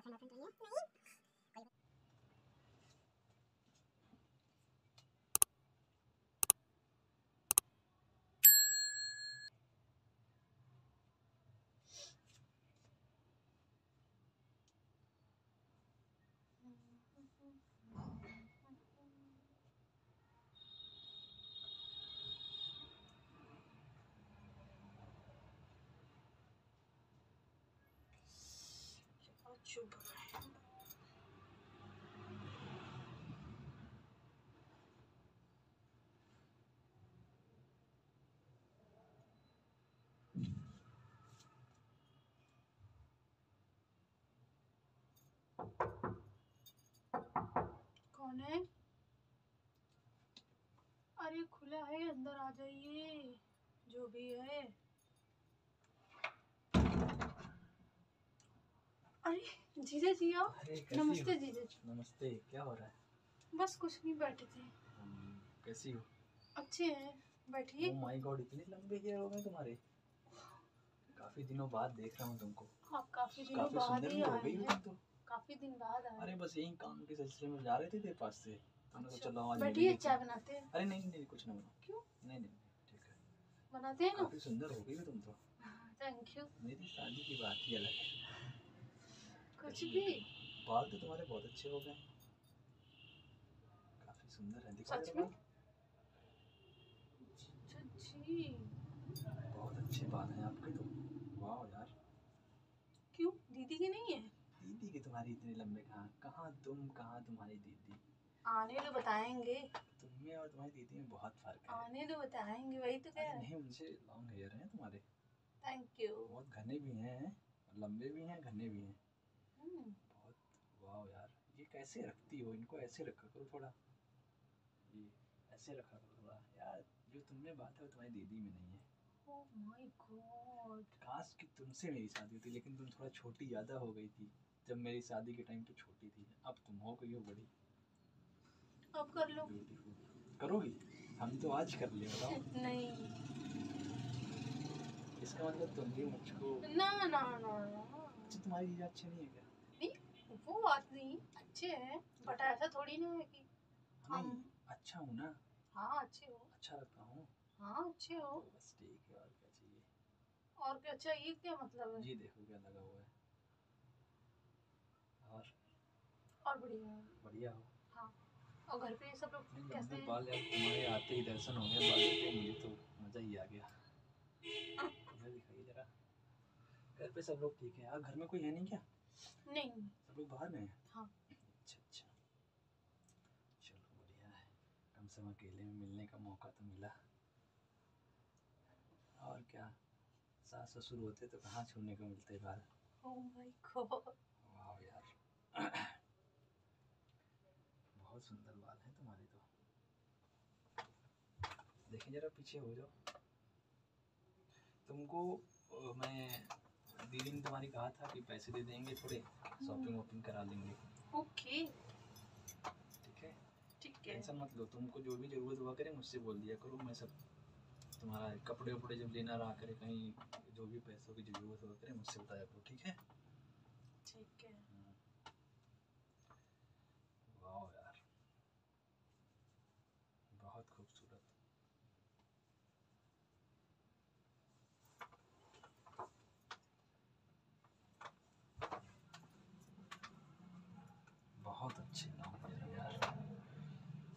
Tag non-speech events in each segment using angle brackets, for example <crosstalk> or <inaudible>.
Fingerprint नहीं है नहीं कौन है? अरे खुला है अंदर आ जाइए जो भी है। अरे जीजा जी आओ। नमस्ते जीजा जी। नमस्ते क्या हो रहा है? बस कुछ नहीं बैठे थे। कैसी हो? अच्छे हैं बैठिए। ओ माय गॉड इतने लंबे हेयर हो गए तुम्हारे। काफ़ी दिनों बाद देख रहा हूँ तुमको। आप काफ़ी दिनों काफ़ी बाद ही हो आए हो हैं। तुम तो। काफ़ी दिन बाद आए। अरे बस यही काम के सिलसिले में जा रहे थे तेरे पास से। तुमने अच्छा, तो चलो आज बैठिए चाय बनाते हैं। अरे नहीं नहीं कुछ ना बनाओ। क्यों? नहीं नहीं नहीं, ठीक है। बनाते हैं ना? काफ़ी सुंदर हो गई हो तुम तो। थैंक यू मेरी शादी की बात ही अलग है। कुछ भी बाल तो तुम्हारे बहुत अच्छे हो गए काफ़ी सुंदर है दिखा सच में? अच्छा जी। बहुत अच्छे बाल हैं आपके तो। वाह यार। क्यों? दीदी की नहीं है? दीदी की तुम्हारी इतने लंबे कहाँ? कहाँ तुम कहाँ तुम्हारी दीदी? आने तो बताएँगे। तुम में और तुम्हारी दीदी में बहुत फ़र्क है। आने तो बताएँगे वही तो नहीं उनसे लॉन्ग हेयर हैं तुम्हारे। थैंक यू बहुत घने भी हैं लंबे भी हैं घने भी हैं। बहुत वाह यार ये कैसे रखती हो? इनको ऐसे रखा करो थोड़ा। ये ऐसे रखा करो थोड़ा। यार जो तुम में बात है वो तुम्हारी दीदी में नहीं है। ओह माय गॉड काश कि तुमसे मेरी शादी होती लेकिन तुम थोड़ा छोटी ज़्यादा हो गई थी। जब मेरी शादी के टाइम तो छोटी थी। अब तुम हो गई हो बड़ी। अब कर लो। करोगी? हम तो आज कर ले बताओ। <laughs> नहीं। इसका मतलब तुम भी मुझको ना ना ना ना। अच्छा तुम्हारी अच्छी नहीं है क्या? वो बात नहीं अच्छे हैं बट ऐसा थोड़ी ना है कि हम- अच्छा हूँ ना। हाँ अच्छे हो। अच्छा लगता हूँ। हाँ अच्छे हो। तो बस ठीक है और क्या चाहिए? और क्या चाहिए क्या मतलब है? जी देखो क्या लगा हुआ है। और? और बढ़िया है। बढ़िया हो। हाँ। और घर पे सब लोग कैसे हैं? बाल यार तुम्हारे आते ही दर्शन हो गए बालों के मुझे तो मज़ा ही आ गया। <laughs> दिखाइए जरा। घर पे सब लोग ठीक है? यार घर में कोई है नहीं क्या? नहीं। सब लोग बाहर में हैं? हाँ। अच्छा अच्छा। चलो बढ़िया है। कम से कम अकेले में मिलने का मौका तो मिला। और क्या? सास ससुर होते तो कहाँ छूने को मिलते बाल ओह माय गॉड वाह यार। बहुत सुंदर बाल हैं तुम्हारे तो। देखिए जरा पीछे हो जाओ। तुमको मैं दीदी ने तुम्हारी कहा था कि पैसे दे देंगे थोड़े शॉपिंग वॉपिंग करा लेंगे। ओके। ठीक है? ठीक है। टेंशन मत लो तुमको जो भी ज़रूरत हुआ करे मुझसे बोल दिया करो मैं सब तुम्हारा कपड़े वपड़े जब लेना रहा करे कहीं जो भी पैसों की ज़रूरत हुआ करे मुझसे बताया करो ठीक है? ठीक है वाह यार बहुत खूबसूरत बहुत अच्छे नाम है यार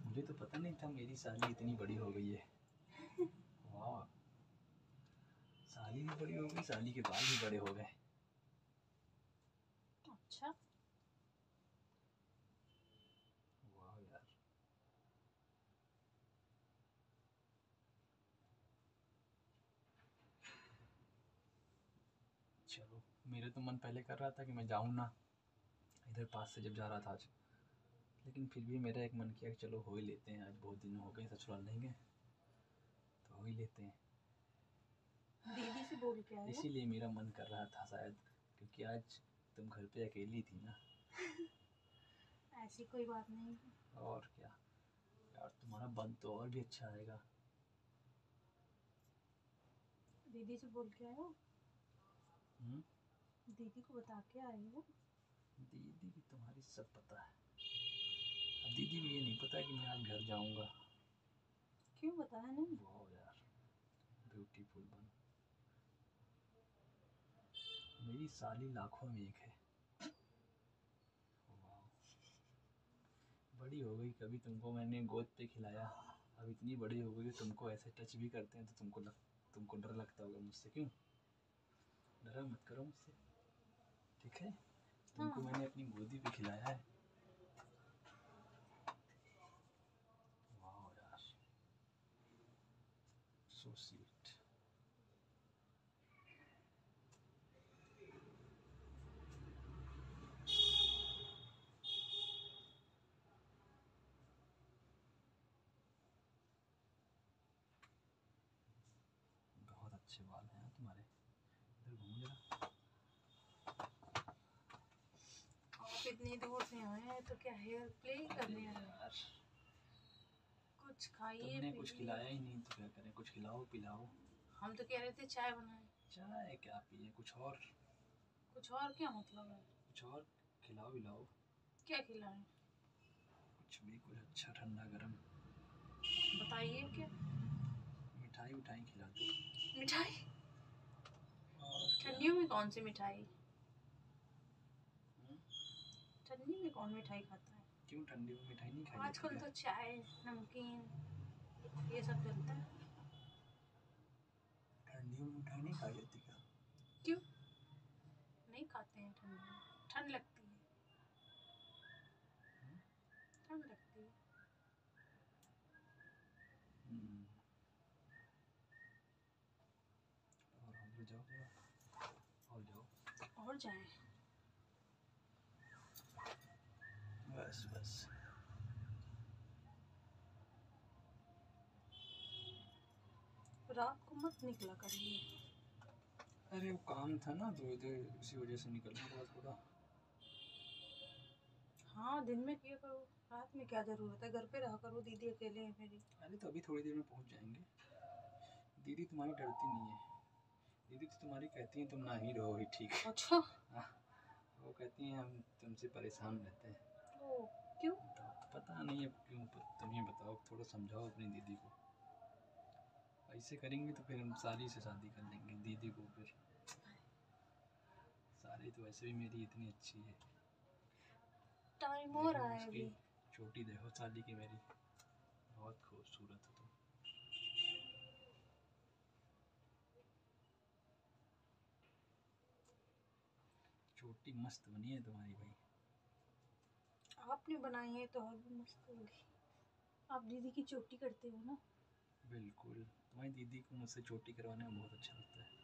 मुझे तो पता नहीं था मेरी साली इतनी बड़ी हो गई है। वाह। साली भी बड़ी हो गई साली के बाल भी बड़े हो गए। अच्छा। वाह यार। चलो मेरे तो मन पहले कर रहा था कि मैं जाऊँ ना। इधर पास से जब जा रहा था आज। लेकिन फिर भी मेरा एक मन किया कि चलो हो ही लेते हैं आज बहुत दिन हो गए ससुराल नहीं गए तो हो ही लेते हैं। दीदी से बोल के आए इसीलिए मेरा मन कर रहा था शायद क्योंकि आज तुम घर पे अकेली थी ना। <laughs> ऐसी कोई बात नहीं। और क्या? यार तुम्हारा बंद तो और भी अच्छा आएगा। दीदी से बोल के आए हो? हम्म? दीदी को बता के आए हो? दीदी की तुम्हारी सब पता है। दीदी भी ये नहीं पता कि मैं आज घर जाऊँगा। क्यों बताया नहीं? वाह यार ब्यूटीफुल बन। मेरी साली लाखों में एक है। बड़ी हो गई कभी तुमको मैंने गोद पे खिलाया। अब इतनी बड़ी हो गई तुमको ऐसे टच भी करते हैं तो तुमको लग, तुमको डर लगता होगा मुझसे क्यों? डरा मत करो मुझसे। ठीक है? तुमको हाँ। मैंने अपनी गोदी पे खिलाया है वाह यार स्वीट बहुत अच्छे बाल हैं तुम्हारे। इधर घूम जरा। आप इतनी दूर से आए हैं तो क्या हेयर प्ले ही? हैं? यार। कुछ खाइए तुमने कुछ खिलाया ही नहीं तो क्या करें कुछ खिलाओ पिलाओ। हम तो कह रहे थे चाय बनाए। चाय क्या पिए? कुछ और। कुछ और क्या मतलब है? कुछ और खिलाओ पिलाओ। क्या खिलाएँ? कुछ भी कुछ अच्छा ठंडा गरम। बताइए क्या? मिठाई उठाई खिला दो। मिठाई? ठंडियों में कौन सी मिठाई? हम्म? ठंडी में कौन मिठाई खाता है? क्यों ठंडी में मिठाई नहीं खाई आजकल तो चाय नमकीन ये सब चलता है? ठंडियों में मिठाई नहीं खाई जाती क्या क्यों? नहीं खाते हैं ठंडी में ठंड लगती है। ठंड लगती है। हम्म। और जाओ और जाओ। और जाएँ बस बस रात को मत निकला करिए। अरे वो काम था ना तो इधर उसी वजह से निकलना पड़ा थोड़ा हाँ दिन में किया करो। रात में क्या ज़रूरत है? घर पे रहा करो दीदी अकेले है मेरी। अरे तो अभी थोड़ी देर में पहुँच जाएँगे। दीदी तुम्हारी डरती नहीं है। दीदी तो तुम्हारी कहती हैं तुम ना ही रहो ही ठीक अच्छा। हाँ, वो कहती हैं हम तुमसे परेशान रहते हैं। ओ क्यों? तो पता नहीं अब क्यों तुम ही बताओ थोड़ा समझाओ अपनी दीदी को। ऐसे करेंगे तो फिर हम सारी से शादी कर लेंगे दीदी को फिर। सारी तो वैसे भी मेरी इतनी अच्छी है। टाइम हो रहा है अभी। छोटी देखो साली की मेरी। बहुत खूबसूरत हो तुम। छोटी मस्त बनी है तुम्हारी भाई। आपने बनाई है तो और भी मस्त होगी। आप दीदी की चोटी करते हो ना? बिल्कुल। तुम्हारी दीदी को मुझसे चोटी करवाने में बहुत अच्छा लगता है।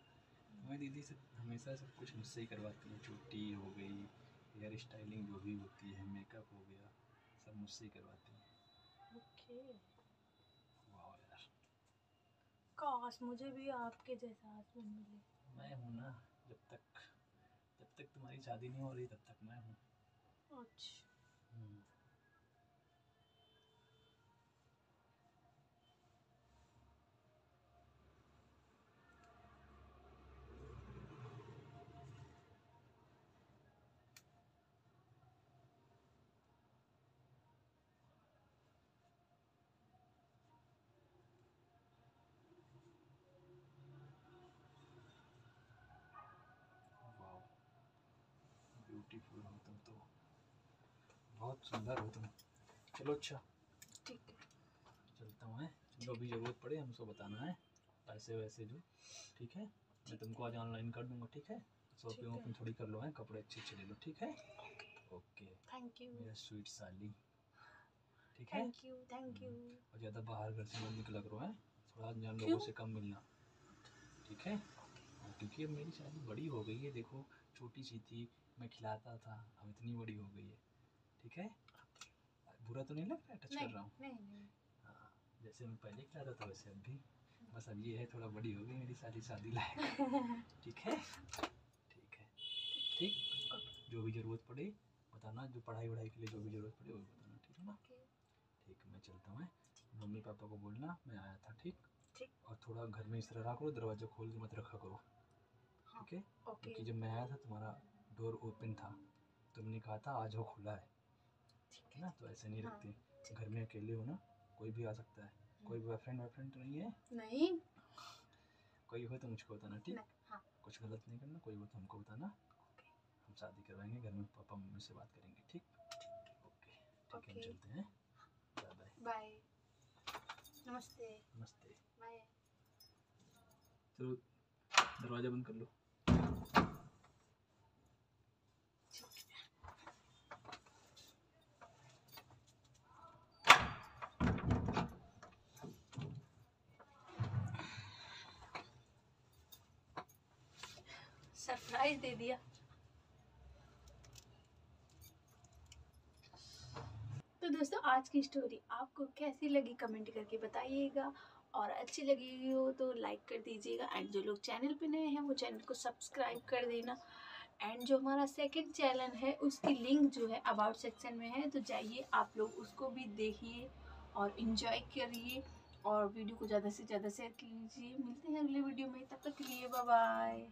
तुम्हारी दीदी से हमेशा सब कुछ मुझसे ही करवाती है। चोटी हो गई हेयर स्टाइलिंग जो भी होती है मेकअप हो गया सब मुझसे ही करवाती है। ओके वाह यार। काश मुझे भी आपके जैसा हस्बैंड मिले। मैं हूँ ना जब तक जब तक तुम्हारी शादी नहीं हो रही तब तक मैं हूँ। अच्छा हम्म। वाह ब्यूटीफुल हो तुम तो बहुत सुंदर। हो तुम चलो अच्छा। ठीक है। चलता हूँ हैं। जो भी ज़रूरत पड़े हमको बताना है। पैसे वैसे जो ठीक है? मैं तुमको आज ऑनलाइन कर दूँगा ठीक है? शॉपिंग वॉपिंग थोड़ी कर लो है? कपड़े अच्छे अच्छे ले लो ठीक है? ओके। थैंक यू मेरा स्वीट साली। ठीक है? थैंक यू थैंक यू और ज़्यादा बाहर घर से मत निकला करो है? थोड़ा जान क्यों? लोगों से कम मिलना। ठीक हाँ, क्योंकि अब मेरी शादी बड़ी हो गई है देखो छोटी सी थी मैं खिलाता था अब इतनी बड़ी हो गई है। ठीक है? बुरा तो नहीं लग रहा है? टच कर रहा हूँ। नहीं नहीं। हाँ जैसे मैं पहले खिलाता था वैसे अब भी। बस अब ये है थोड़ा बड़ी हो गई मेरी सारी शादी लायक। <laughs> ठीक है? ठीक है। ठीक? जो भी ज़रूरत पड़े बताना जो पढ़ाई वढ़ाई के लिए जो भी ज़रूरत पड़े वो बताना ठीक है ना? ठीक मैं चलता हूँ। मम्मी पापा को बोलना मैं आया था ठीक। और थोड़ा घर में इस तरह रखो दरवाज़ा खोल के मत रखा करो। ओके। क्योंकि जब मैं आया था तुम्हारा डोर ओपन था तुमने कहा था आज वो खुला है। ठीक है ना? तो ऐसे नहीं हाँ, रखते। घर में अकेले हो ना कोई भी आ सकता है। कोई बॉयफ्रेंड वॉयफ्रेंड तो नहीं है। नहीं। कोई हो तो मुझको बताना ठीक? हाँ। कुछ गलत नहीं करना कोई हो तो हमको बताना। हम शादी करवाएँगे घर में पापा मम्मी से बात करेंगे ठीक? ओके ठीक है चलते हैं। Bye bye bye. नमस्ते। नमस्ते। बाय। चलो दरवाज़ा बंद कर लो। सरप्राइज़ दे दिया। तो दोस्तों, आज की स्टोरी आपको कैसी लगी कमेंट करके बताइएगा। और अच्छी लगी हो तो लाइक कर दीजिएगा। एंड जो लोग चैनल पे नए हैं, वो चैनल को सब्सक्राइब कर देना। एंड जो हमारा सेकंड चैनल है, उसकी लिंक जो है अबाउट सेक्शन में है। तो जाइए, आप लोग उसको भी देखिए और इन्जॉय करिए। और वीडियो को ज़्यादा से ज़्यादा शेयर कीजिए। मिलते हैं अगले वीडियो में। तब तक के लिए बाय